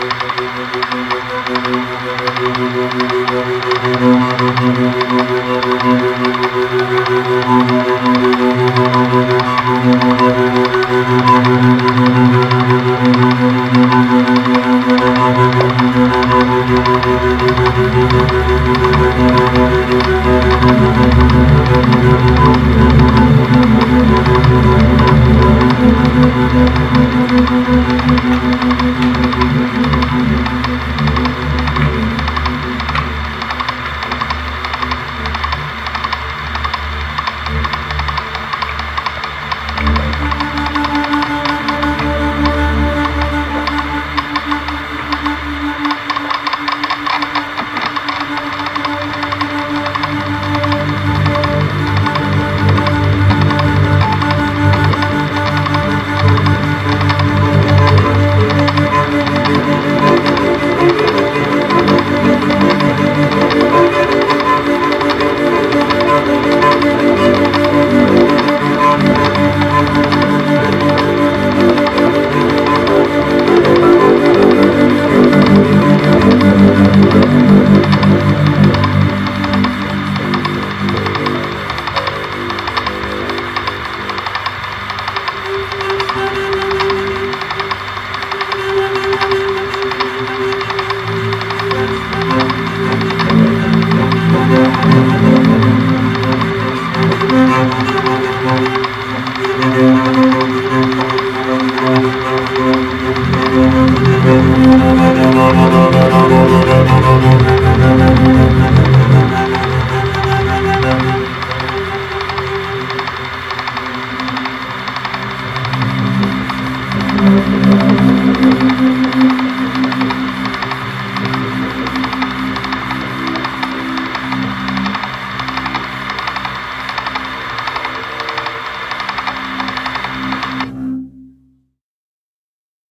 Thank you. Música Música